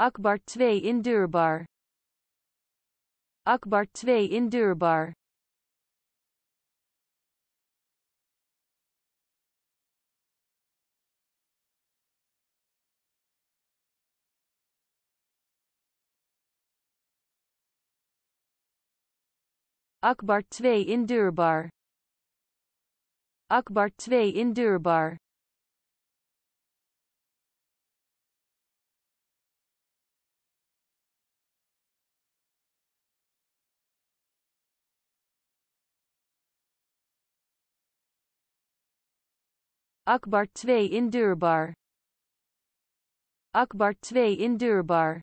Akbart 2 induurbaar. Akbart 2 induurbaar. Akbar 2 induurbaar. Akbar 2 induurbaar. Akbar 2 induurbaar. Akbar 2 induurbaar.